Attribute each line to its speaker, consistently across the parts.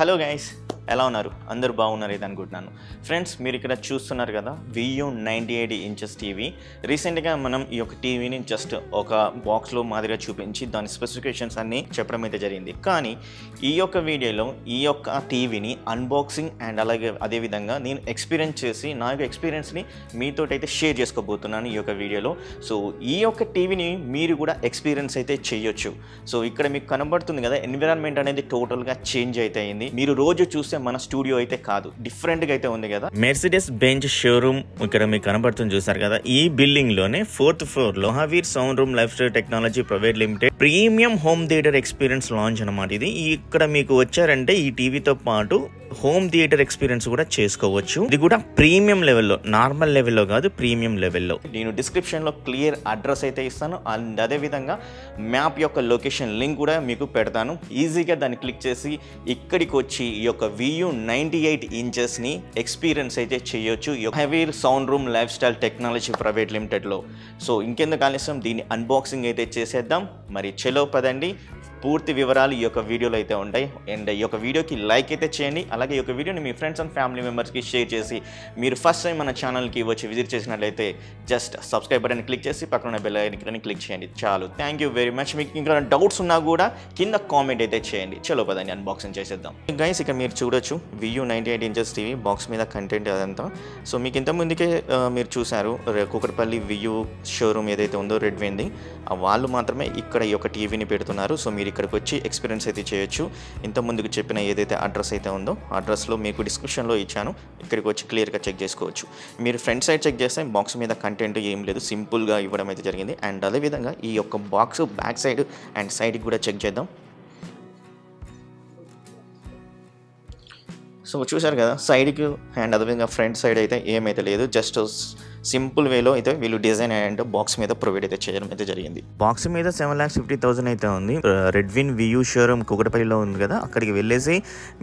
Speaker 1: Hello guys ఎలా ఉన్నారు? అందరూ బాగున్నారు? ఇది అనుకుంటున్నాను. ఫ్రెండ్స్ మీరు ఇక్కడ చూస్తున్నారు కదా Vu ninety eight inches TV రీసెంట్గా మనం ఈ యొక్క టీవీని జస్ట్ ఒక బాక్స్లో మాదిరిగా చూపించి దాని స్పెసిఫికేషన్స్ అన్నీ చెప్పడం అయితే జరిగింది. కానీ ఈ యొక్క వీడియోలో ఈ యొక్క టీవీని అన్బాక్సింగ్ అండ్ అలాగే అదేవిధంగా నేను ఎక్స్పీరియన్స్ చేసి నా యొక్క ఎక్స్పీరియన్స్ని మీతో అయితే షేర్ చేసుకోబోతున్నాను ఈ యొక్క వీడియోలో. సో ఈ యొక్క టీవీని మీరు కూడా ఎక్స్పీరియన్స్ అయితే చేయొచ్చు. సో ఇక్కడ మీకు కనబడుతుంది కదా ఎన్విరాన్మెంట్ అనేది టోటల్గా చేంజ్ అయితే అయింది. మీరు రోజు చూస్తే మన స్టూడియో అయితే కాదు. డిఫరెంట్గా అయితే ఉంది కదా. మెర్సిడెస్ బెంచ్ షోరూమ్ ఇక్కడ మీకు కనబడుతుంది చూసారు కదా. ఈ బిల్డింగ్లోనే ఫోర్త్ ఫ్లోర్లో Mahavir sound room lifestyle technology private limited premium home theatre experience launch అనమాట ఇది. ఇక్కడ మీకు వచ్చారంటే ఈ టీవీతో పాటు హోమ్ థియేటర్ ఎక్స్పీరియన్స్ కూడా చేసుకోవచ్చు. ఇది కూడా ప్రీమియం లెవెల్లో నార్మల్ లెవెల్లో కాదు ప్రీమియం లెవెల్లో నేను డిస్క్రిప్షన్లో క్లియర్ అడ్రస్ అయితే ఇస్తాను. అండ్ అదే విధంగా మ్యాప్ యొక్క లొకేషన్ లింక్ కూడా మీకు పెడతాను. ఈజీగా దాన్ని క్లిక్ చేసి ఇక్కడికి వచ్చి ఈ యొక్క వియూ నైంటీ ఎయిట్ ఇంచెస్ని ఎక్స్పీరియన్స్ అయితే చేయొచ్చు. Heavy sound room lifestyle technology private లిమిటెడ్లో so ఇంకెందుకు ఆలస్యం? దీన్ని అన్బాక్సింగ్ అయితే చేసేద్దాం. మరి చెలో పదండి. పూర్తి వివరాలు ఈ యొక్క వీడియోలో అయితే ఉంటాయి. అండ్ ఈ యొక్క వీడియోకి లైక్ అయితే చేయండి. అలాగే ఈ యొక్క వీడియోని మీ ఫ్రెండ్స్ అండ్ ఫ్యామిలీ మెంబర్స్కి షేర్ చేసి మీరు ఫస్ట్ టైం మన ఛానల్కి వచ్చి విజిట్ చేసినట్లయితే జస్ట్ సబ్స్క్రైబ్ బటన్ క్లిక్ చేసి పక్కన బెల్ ఐకన్ క్లిక్ చేయండి. చాలు. Thank you very much. మీకు ఇంకా డౌట్స్ ఉన్నా కూడా కింద కామెంట్ అయితే చేయండి. చలో పదండి అన్బాక్సింగ్ చేసేద్దాం. గైస్ ఇక్కడ మీరు చూడొచ్చు Vu ninety eight inches TV box మీద కంటెంట్ అదంతా. సో మీకు ఇంతకుముందుకే మీరు చూసారు కూకట్పల్లి వియూ షోరూమ్ ఏదైతే ఉందో రెడ్వింది ఆ వాళ్ళు మాత్రమే ఇక్కడ ఈ యొక్క టీవీని పెడుతున్నారు. సో మీరు ఇక్కడికి వచ్చి ఎక్స్పీరియన్స్ అయితే చేయొచ్చు. ఇంత ముందుకు చెప్పిన ఏదైతే అడ్రస్ అయితే ఉందో అడ్రస్లో మీకు డిస్క్రిప్షన్లో ఇచ్చాను. ఇక్కడికి వచ్చి క్లియర్గా చెక్ చేసుకోవచ్చు. మీరు ఫ్రంట్ సైడ్ చెక్ చేస్తే బాక్స్ మీద కంటెంట్ ఏం లేదు. సింపుల్గా ఇవ్వడం అయితే జరిగింది. అండ్ అదేవిధంగా ఈ యొక్క బాక్స్ బ్యాక్ సైడ్ అండ్ సైడ్కి కూడా చెక్ చేద్దాం. సో చూశారు కదా? సైడ్కి అండ్ అదేవిధంగా ఫ్రంట్ సైడ్ అయితే ఏమైతే లేదు. జస్ట్ సింపుల్ వేలో అయితే వీళ్ళు డిజైన్ అండ్ బాక్స్ మీద ప్రొవైడ్ అయితే చేయడం అయితే జరిగింది. బాక్స్ మీద సెవెన్ ల్యాక్స్ ఫిఫ్టీ థౌసండ్ అయితే ఉంది. రెడ్విన్ వియూ షోరూమ్ కుకటపల్లిలో ఉంది కదా అక్కడికి వెళ్ళేసి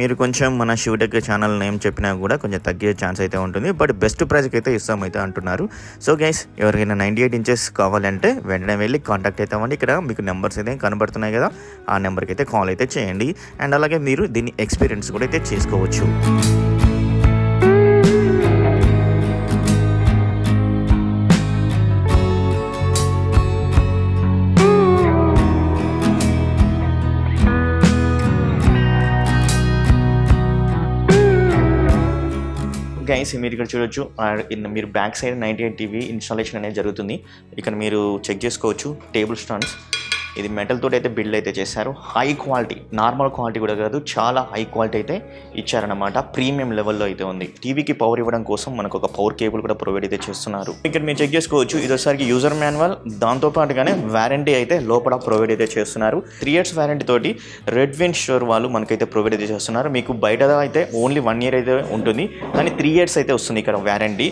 Speaker 1: మీరు కొంచెం మన శివటెక్ ఛానల్ నేమ్ చెప్పినా కూడా కొంచెం తగ్గే ఛాన్స్ అయితే ఉంటుంది. బట్ బెస్ట్ ప్రైస్కి అయితే ఇస్తామైతే అంటున్నారు. సో గైస్ ఎవరికైనా నైంటీ ఎయిట్ ఇంచెస్ కావాలంటే వెంటనే వెళ్ళి కాంటాక్ట్ అయితే అవ్వండి. ఇక్కడ మీకు నెంబర్స్ అయితే కనబడుతున్నాయి కదా ఆ నెంబర్కి అయితే కాల్ అయితే చేయండి. అండ్ అలాగే మీరు దీన్ని ఎక్స్పీరియన్స్ కూడా అయితే చేసుకోవచ్చు. గైస్ మీరు ఇక్కడ చూడొచ్చు మీరు back side ninety eight TV installation అనేది జరుగుతుంది. ఇక్కడ మీరు చెక్ చేసుకోవచ్చు టేబుల్ స్టాండ్స్ ఇది మెటల్ తోటి అయితే బిల్డ్ అయితే చేశారు. హై క్వాలిటీ నార్మల్ క్వాలిటీ కూడా కాదు చాలా హై క్వాలిటీ అయితే ఇచ్చారనమాట ప్రీమియం లెవెల్లో అయితే ఉంది. టీవీకి పవర్ ఇవ్వడం కోసం మనకు ఒక పవర్ కేబుల్ కూడా ప్రొవైడ్ అయితే చేస్తున్నారు. ఇక్కడ మీరు చెక్ చేసుకోవచ్చు ఇది ఒకసారి యూజర్ మాన్యువల్ దాంతో పాటుగానే వారంటీ అయితే లోపల ప్రొవైడ్ అయితే చేస్తున్నారు. త్రీ ఇయర్స్ వారంటీ తోటి రెడ్ విన్ షోర్ వాళ్ళు మనకైతే ప్రొవైడ్ అయితే చేస్తున్నారు. మీకు బయట అయితే ఓన్లీ వన్ ఇయర్ అయితే ఉంటుంది. కానీ త్రీ ఇయర్స్ అయితే వస్తుంది ఇక్కడ వారంటీ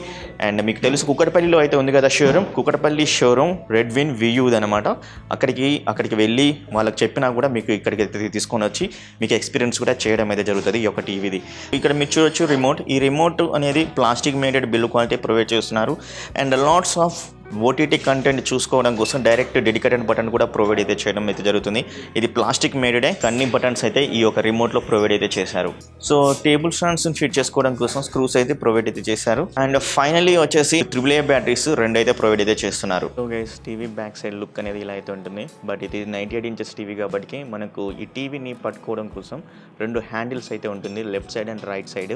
Speaker 1: అండ్ మీకు తెలుసు కుక్కటపల్లిలో అయితే ఉంది కదా showroom Kukatpally showroom red win వియూది అనమాట అక్కడికి అక్కడికి వెళ్ళి వాళ్ళకి చెప్పినా కూడా మీకు ఇక్కడికి తీసుకొని వచ్చి మీకు ఎక్స్పీరియన్స్ కూడా చేయడం అయితే జరుగుతుంది ఈ యొక్క టీవీది. ఇక్కడ మీరు చూడొచ్చు రిమోట్ ఈ రిమోట్ అనేది plastic made build quality provide చేస్తున్నారు. And lots of OTT content చూసుకోవడం కోసం డైరెక్ట్ డెడికేటెడ్ బటన్ కూడా ప్రొవైడ్ అయితే చేయడం అయితే జరుగుతుంది. ఇది ప్లాస్టిక్ మేడెడే అన్ని బటన్స్ అయితే ఈ యొక్క రిమోట్లో ప్రొవైడ్ అయితే చేశారు. సో టేబుల్ స్టాండ్స్ని ఫిట్ చేసుకోవడం కోసం స్క్రూస్ అయితే ప్రొవైడ్ అయితే చేశారు. అండ్ ఫైనలీ వచ్చేసి ట్రిపుల్ ఏ బ్యాటరీస్ రెండు అయితే ప్రొవైడ్ అయితే చేస్తున్నారు. So guys TV back side look అనేది ఇలా అయితే ఉంటుంది. బట్ ఇది నైంటీ ఎయిట్ ఇంచెస్ టీవీ కాబట్టి మనకు ఈ టీవీని పట్టుకోవడం కోసం రెండు హ్యాండిల్స్ అయితే ఉంటుంది. Left side and right side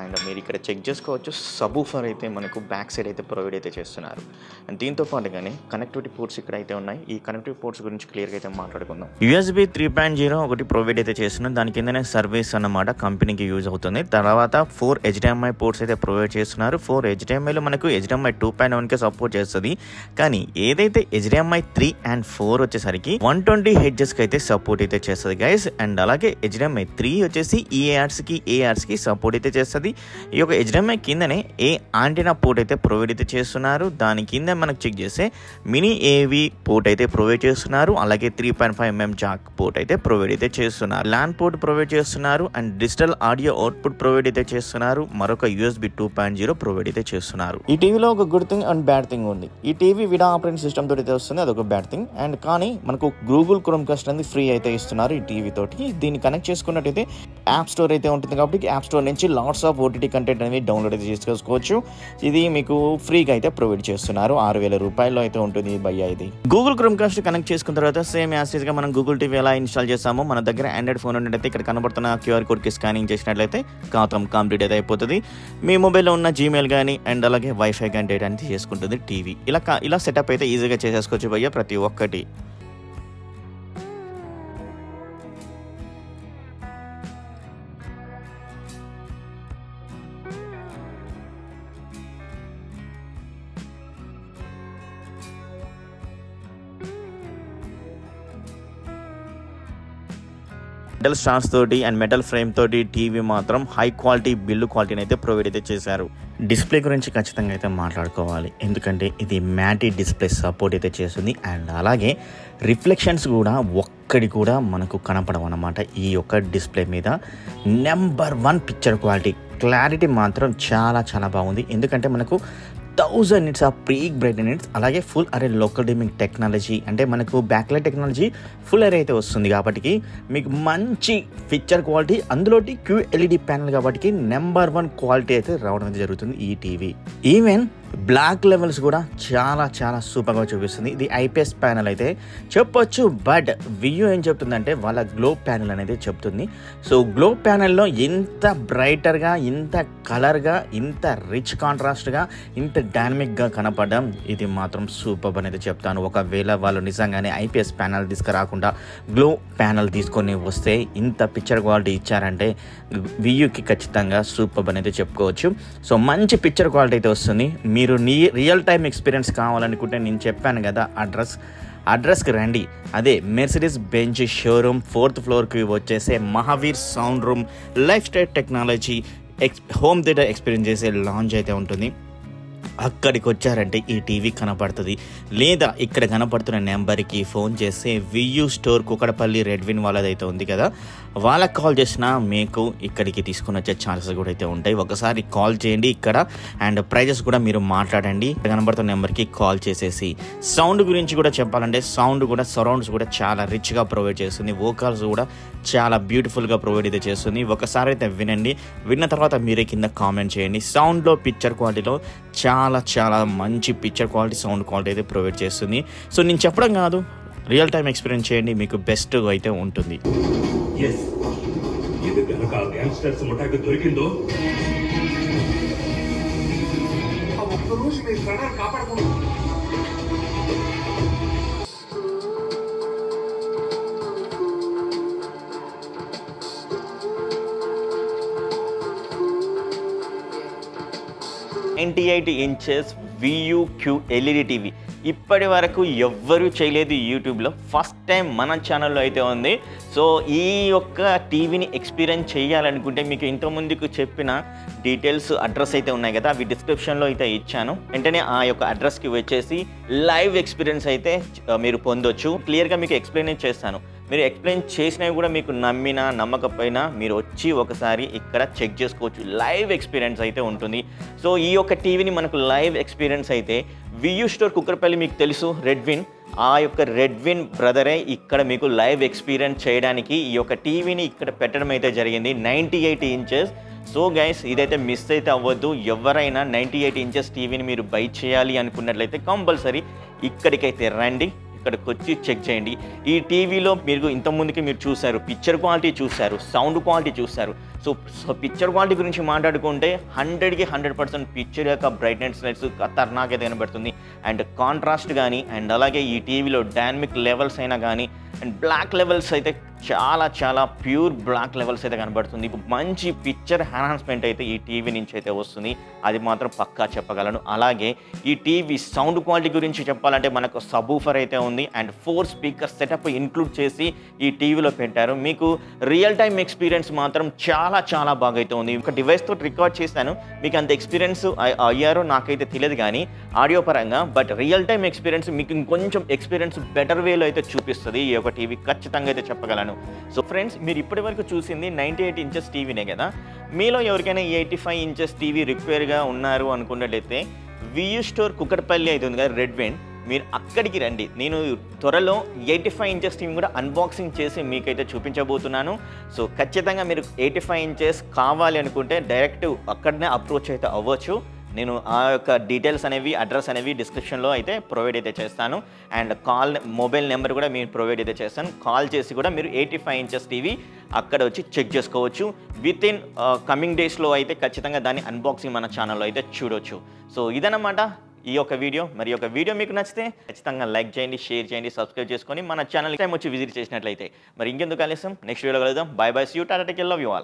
Speaker 1: and మీరు ఇక్కడ చెక్ చేసుకోవచ్చు. సబూఫర్ అయితే మనకు బ్యాక్ సైడ్ అయితే ప్రొవైడ్ అయితే చేస్తున్నారు. దీంతో పాటుగానే కనెక్టివిటీ పోర్ట్స్ ఇక్కడ అయితే ఉన్నాయి. ఈ కనెక్టివిటీ పోర్ట్స్ గురించి క్లియర్గా అయితే మాట్లాడుకుందాం. యూఎస్బి త్రీ పాయింట్ జీరో ఒకటి ప్రొవైడ్ అయితే చేస్తున్నాం దాని కిందనే సర్వీస్ అన్నమాట కంపెనీకి యూజ్ అవుతుంది. తర్వాత ఫోర్ హెచ్డిఎంఐ పోర్ట్స్ అయితే ప్రొవైడ్ చేస్తున్నారు. ఫోర్ హెచ్డిఎంఐలో మనకు హెచ్డిఎంఐ టూ పాయింట్ వన్కే సపోర్ట్ చేస్తుంది. కానీ ఏదైతే హెచ్డిఎంఐ త్రీ అండ్ ఫోర్ వచ్చేసరికి వన్ ట్వంటీ హెడ్జెస్కి అయితే సపోర్ట్ అయితే చేస్తుంది గైస్ అండ్ అలాగే హెచ్డిఎంఐ త్రీ వచ్చేసి ఈఏఆర్స్కి ఏఆర్స్కి సపోర్ట్ అయితే చేస్తుంది. ఈ యొక్క హెచ్డిఎంఐ కిందనే ఏ ఆంటీనా పోర్ట్ అయితే ప్రొవైడ్ అయితే చేస్తున్నారు దాని కింద మనకు చెక్ చేస్తే మినీ ఏవి పోర్ట్ అయితే ప్రొవైడ్ చేస్తున్నారు. అలాగే three point five mm jack port అయితే ప్రొవైడ్ అయితే చేస్తున్నారు. ల్యాన్ పోర్ట్ ప్రొవైడ్ చేస్తున్నారు and digital audio output provide అయితే చేస్తున్నారు. మరొక USB two point zero provide అయితే చేస్తున్నారు. ఈ టీవీలో ఒక good thing and bad thing ఉంది. ఈ టీవీ విడా ఆపరేటింగ్ సిస్టమ్ తోటి అయితే వస్తుంది. అదొక బ్యాడ్ థింగ్ అండ్ కానీ మనకు గూగుల్ క్రోమ్ కాస్ట్ అనేది ఫ్రీ అయితే ఇస్తున్నారు ఈ టీవీ తోటి. దీన్ని కనెక్ట్ చేసుకున్నట్టయితే యాప్ స్టోర్ అయితే ఉంటుంది కాబట్టి యాప్ స్టోర్ నుంచి లాట్స్ ఆఫ్ ఓటీటీ కంటెంట్ అనేది డౌన్లోడ్ అయితే చేసుకోవచ్చు. ఇది మీకు ఫ్రీగా అయితే ప్రొవైడ్ చేస్తున్నారు. ఆరు వేల రూపాయల్లో అయితే ఉంటుంది భయ్య ఇది. గూగుల్ క్రోమ్ కాస్ట్ కనెక్ట్ చేసుకున్న తర్వాత సేమ్ యాసిస్గా మనం గూగుల్ టీవీ ఎలా ఇన్స్టాల్ చేసామో మన దగ్గర ఆండ్రాయిడ్ ఫోన్ ఉన్నట్టయితే ఇక్కడ కనబడుతున్న క్యూఆర్ కోడ్కి స్కానింగ్ చేసినట్లయితే ఖాతం కంప్లీట్ అయితే అయిపోతుంది. మీ మొబైల్లో ఉన్న జీమెయిల్ కానీ అండ్ అలాగే వైఫై కానీ డేటా అనేది చేసుకుంటుంది టీవీ ఇలా ఇలా సెటప్ అయితే ఈజీగా చేసేసుకోవచ్చు భయ్య ప్రతి ఒక్కటి. మెటల్ స్టార్స్ తోటి అండ్ మెటల్ ఫ్రేమ్ తోటి టీవీ మాత్రం హై క్వాలిటీ బిల్లు క్వాలిటీని అయితే ప్రొవైడ్ అయితే చేశారు. డిస్ప్లే గురించి ఖచ్చితంగా అయితే మాట్లాడుకోవాలి. ఎందుకంటే ఇది మ్యాటీ డిస్ప్లే సపోర్ట్ అయితే చేస్తుంది. అండ్ అలాగే రిఫ్లెక్షన్స్ కూడా ఒక్కడి కూడా మనకు కనపడవు అనమాట ఈ యొక్క డిస్ప్లే మీద number one picture quality clarity మాత్రం చాలా చాలా బాగుంది. ఎందుకంటే మనకు థౌజండ్ నిట్స్ ఆ పీక్ బ్రైట్ నిట్స్ అలాగే full array local dimming technology అంటే మనకు బ్యాక్లైట్ టెక్నాలజీ ఫుల్ అరే అయితే వస్తుంది కాబట్టి మీకు మంచి పిక్చర్ క్వాలిటీ అందులోటి క్యూఎల్ఈడి ప్యానల్ కాబట్టి నెంబర్ వన్ క్వాలిటీ అయితే రావడం అయితే జరుగుతుంది ఈ టీవీ ఈవెన్ బ్లాక్ లెవెల్స్ కూడా చాలా చాలా సూపర్గా చూపిస్తుంది. ఇది ఐపీఎస్ ప్యానల్ అయితే. చెప్పొచ్చు బట్ వియూ ఏం చెప్తుందంటే వాళ్ళ గ్లో ప్యానల్ అనేది చెప్తుంది. సో గ్లో ప్యానల్లో ఇంత బ్రైటర్గా ఇంత కలర్గా ఇంత రిచ్ కాంట్రాస్ట్గా ఇంత డైనమిక్గా కనపడడం ఇది మాత్రం సూపర్ అనేది చెప్తాను. ఒకవేళ వాళ్ళు నిజంగానే ఐపీఎస్ ప్యానల్ తీసుకురాకుండా గ్లో ప్యానల్ తీసుకొని వస్తే ఇంత పిక్చర్ క్వాలిటీ ఇచ్చారంటే వియూకి ఖచ్చితంగా సూపర్ అనేది చెప్పుకోవచ్చు. సో మంచి పిక్చర్ క్వాలిటీ అయితే వస్తుంది. మీరు నీ రియల్ టైం ఎక్స్పీరియన్స్ కావాలనుకుంటే నేను చెప్పాను కదా అడ్రస్ అడ్రస్కి రండి. అదే మెర్సిడీస్ బెంచ్ షోరూమ్ ఫోర్త్ ఫ్లోర్కి వచ్చేసే Mahavir sound room lifestyle technology X home theatre experience చేసే లాంచ్ అయితే ఉంటుంది. అక్కడికి వచ్చారంటే ఈ టీవీ కనపడుతుంది. లేదా ఇక్కడ కనపడుతున్న నెంబర్కి ఫోన్ చేస్తే వియూ స్టోర్ కుకడపల్లి రెడ్విన్ వాళ్ళదైతే ఉంది కదా వాళ్ళకి కాల్ చేసినా మీకు ఇక్కడికి తీసుకుని వచ్చే ఛాన్సెస్ కూడా అయితే ఉంటాయి. ఒకసారి కాల్ చేయండి ఇక్కడ అండ్ ప్రైజెస్ కూడా మీరు మాట్లాడండి. ఇక్కడ కనబడుతున్న నెంబర్కి కాల్ చేసేసి. సౌండ్ గురించి కూడా చెప్పాలంటే సౌండ్ కూడా సరౌండ్స్ కూడా చాలా రిచ్గా ప్రొవైడ్ చేస్తుంది. వోకాల్స్ కూడా చాలా బ్యూటిఫుల్గా ప్రొవైడ్ అయితే చేస్తుంది. ఒకసారి అయితే వినండి. విన్న తర్వాత మీరే కింద కామెంట్ చేయండి. సౌండ్లో పిక్చర్ క్వాలిటీలో చాలా చాలా మంచి పిక్చర్ క్వాలిటీ సౌండ్ క్వాలిటీ అయితే ప్రొవైడ్ చేస్తుంది. సో నేను చెప్పడం కాదు రియల్ టైం ఎక్స్పీరియన్స్ చేయండి మీకు బెస్ట్ అయితే ఉంటుంది.
Speaker 2: ఎస్ ఇది కనుక ఆ గ్యాంగ్స్టర్స్ ముఠాకి దొరికిందో? ఆ ఒక్క రోజు మీ ప్రాణాలు కాపాడకుండా
Speaker 1: ninety eight inches Vu Q LED TV ఇప్పటి వరకు ఎవ్వరూ చేయలేదు యూట్యూబ్లో. ఫస్ట్ టైం మన ఛానల్లో అయితే ఉంది. సో ఈ యొక్క టీవీని ఎక్స్పీరియన్స్ చేయాలనుకుంటే మీకు ఇంతకుముందుకు చెప్పిన డీటెయిల్స్ అడ్రస్ అయితే ఉన్నాయి కదా అవి డిస్క్రిప్షన్లో అయితే ఇచ్చాను. వెంటనే ఆ యొక్క అడ్రస్కి వచ్చేసి లైవ్ ఎక్స్పీరియన్స్ అయితే మీరు పొందొచ్చు. క్లియర్గా మీకు ఎక్స్ప్లెయిన్ చేస్తాను. మీరు ఎక్స్ప్లెయిన్ చేసినవి కూడా మీకు నమ్మినా నమ్మకపోయినా మీరు వచ్చి ఒకసారి ఇక్కడ చెక్ చేసుకోవచ్చు. లైవ్ ఎక్స్పీరియన్స్ అయితే ఉంటుంది. సో ఈ యొక్క టీవీని మనకు లైవ్ ఎక్స్పీరియన్స్ అయితే వియూ స్టోర్ కుక్కరపల్లి మీకు తెలుసు రెడ్విన్ ఆ యొక్క రెడ్విన్ బ్రదరే ఇక్కడ మీకు లైవ్ ఎక్స్పీరియన్స్ చేయడానికి ఈ యొక్క టీవీని ఇక్కడ పెట్టడం అయితే జరిగింది. Ninety eight inches so guys ఇదైతే మిస్ అయితే అవ్వద్దు. ఎవరైనా నైంటీ ఎయిట్ ఇంచెస్ టీవీని మీరు బై చేయాలి అనుకున్నట్లయితే కంపల్సరీ ఇక్కడికైతే రండి. ఇక్కడికి వచ్చి చెక్ చేయండి. ఈ టీవీలో మీరు ఇంతకుముందుకి మీరు చూశారు పిక్చర్ క్వాలిటీ చూశారు సౌండ్ క్వాలిటీ చూశారు. సో సో పిక్చర్ క్వాలిటీ గురించి మాట్లాడుకుంటే హండ్రెడ్కి హండ్రెడ్ పర్సెంట్ పిక్చర్ యొక్క బ్రైట్నెస్ లైట్స్ ఖతర్నాక్ కనబడుతుంది. అండ్ కాంట్రాస్ట్ కానీ అండ్ అలాగే ఈ టీవీలో డైనమిక్ లెవెల్స్ అయినా కానీ అండ్ బ్లాక్ లెవెల్స్ అయితే చాలా చాలా ప్యూర్ బ్లాక్ లెవెల్స్ అయితే కనబడుతుంది. మంచి పిక్చర్ ఎన్హాన్స్మెంట్ అయితే ఈ టీవీ నుంచి అయితే వస్తుంది. అది మాత్రం పక్కా చెప్పగలను. అలాగే ఈ టీవీ సౌండ్ క్వాలిటీ గురించి చెప్పాలంటే మనకు సబూఫర్ అయితే ఉంది. And four speaker setup include చేసి ఈ టీవీలో పెట్టారు. మీకు రియల్ టైమ్ ఎక్స్పీరియన్స్ మాత్రం చాలా చాలా బాగా అయితే ఉంది. ఒక డివైస్తో రికార్డ్ చేశాను. మీకు అంత ఎక్స్పీరియన్స్ అయ్యారో నాకైతే తెలియదు కానీ ఆడియో పరంగా బట్ రియల్ టైమ్ ఎక్స్పీరియన్స్ మీకు ఇంకొంచెం ఎక్స్పీరియన్స్ బెటర్ వేలో అయితే చూపిస్తుంది. ఈ యొక్క టీవీ ఖచ్చితంగా అయితే చెప్పగలను. సో ఫ్రెండ్స్ మీరు ఇప్పటి వరకు చూసింది నైంటీ ఎయిట్ ఇంచెస్ టీవీనే కదా? మీలో ఎవరికైనా ఎయిటీ ఫైవ్ ఇంచెస్ టీవీ రిపేర్గా ఉన్నారు అనుకున్నట్లయితే వియూ స్టోర్ కుక్కటపల్లి అయితే ఉంది కదా రెడ్ వెండ్ మీరు అక్కడికి రండి. నేను త్వరలో ఎయిటీ ఫైవ్ ఇంచెస్ టీవీ కూడా అన్బాక్సింగ్ చేసి మీకైతే చూపించబోతున్నాను. సో ఖచ్చితంగా మీరు ఎయిటీ ఫైవ్ ఇంచెస్ కావాలి అనుకుంటే డైరెక్ట్ అక్కడనే అప్రోచ్ అయితే అవ్వచ్చు. నేను ఆ యొక్క డీటెయిల్స్ అనేవి అడ్రస్ అనేవి డిస్క్రిప్షన్లో అయితే ప్రొవైడ్ అయితే చేస్తాను. అండ్ కాల్ మొబైల్ నెంబర్ కూడా మీరు ప్రొవైడ్ అయితే చేస్తాను. కాల్ చేసి కూడా మీరు ఎయిటీ ఫైవ్ ఇంచెస్ టీవీ అక్కడ వచ్చి చెక్ చేసుకోవచ్చు. విత్ ఇన్ కమింగ్ డేస్లో అయితే ఖచ్చితంగా దాన్ని అన్బాక్సింగ్ మన ఛానల్లో అయితే చూడొచ్చు. సో ఇదనమాట ఈ యొక్క వీడియో మరి యొక్క వీడియో మీకు నచ్చితే ఖచ్చితంగా లైక్ చేయండి షేర్ చేయండి సబ్స్క్రైబ్ చేసుకొని మన ఛానల్ టైం వచ్చి విజిట్ చేసినట్లయితే. మరి ఇంకెందుకు ఆలస్యం? నెక్స్ట్ వీడియో కలుద్దాం. Bye bye see you tata tech love you all